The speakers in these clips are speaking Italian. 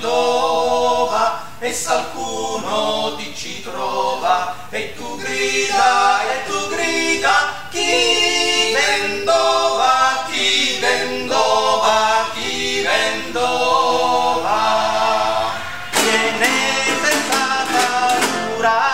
d'ova e s'alcuno ti ci trova. E tu grida e tu grida chi vendova chi vendova chi vendova viene senza paura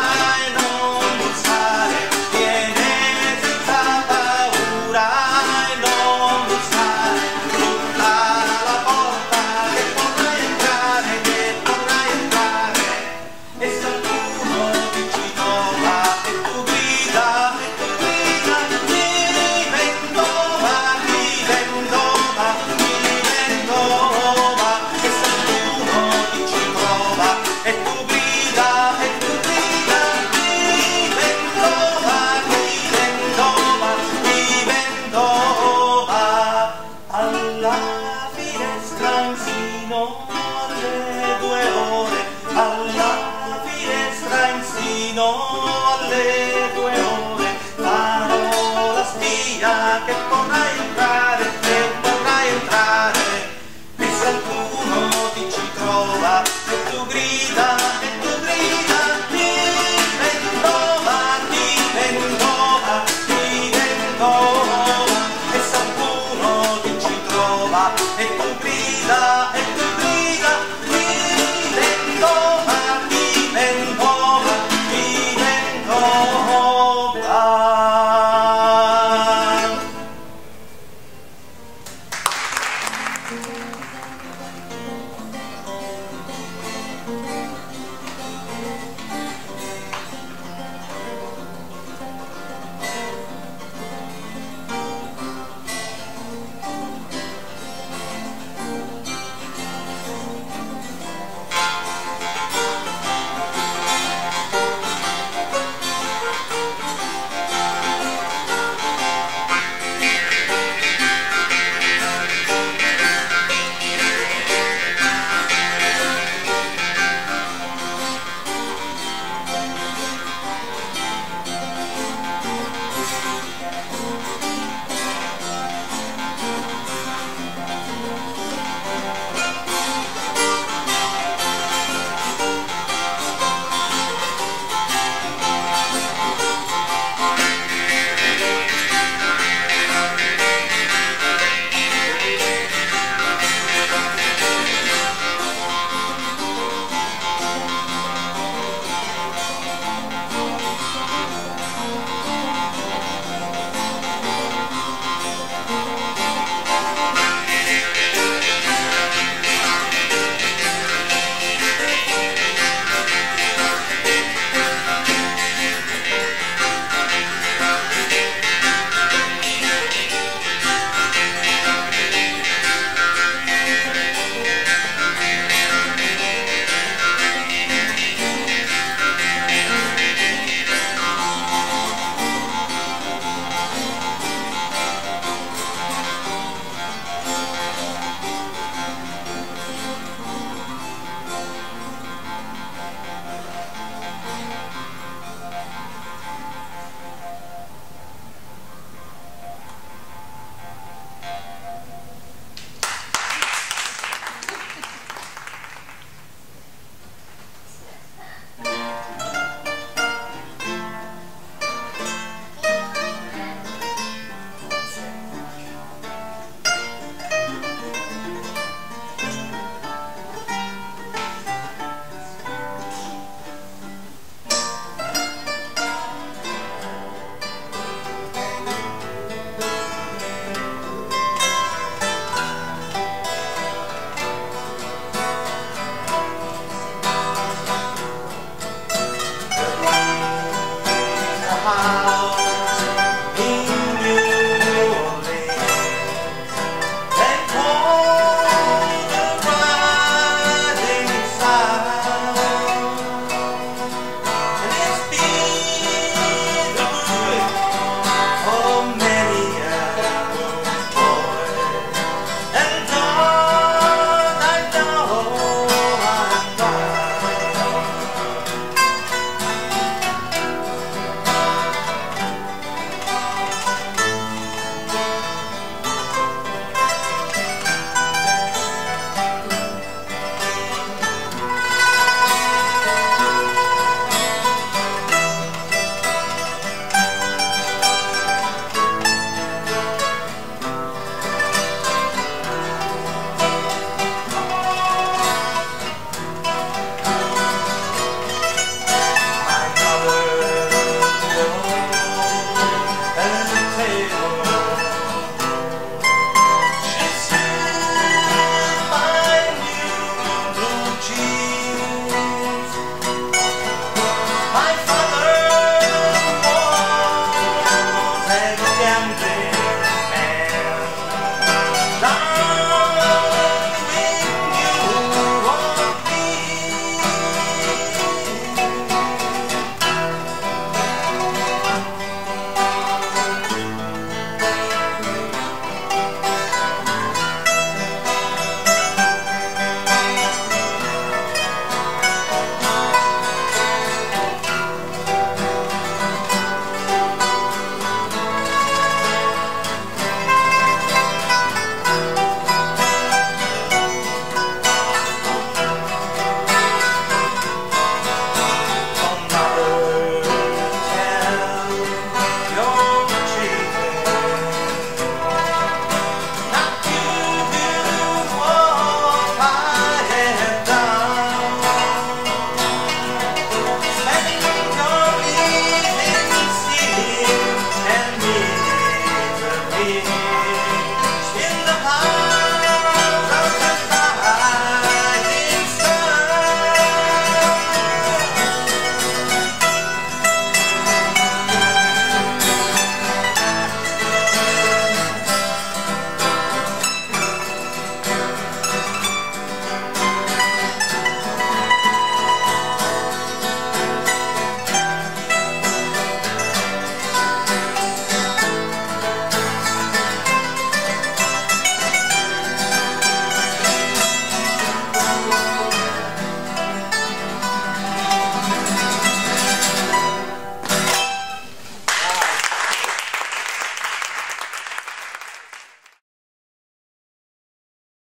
Ah.